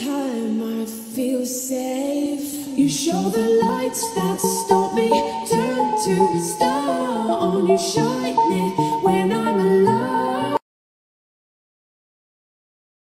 time I feel safe. You show the lights that stop me, turn to star on your shining.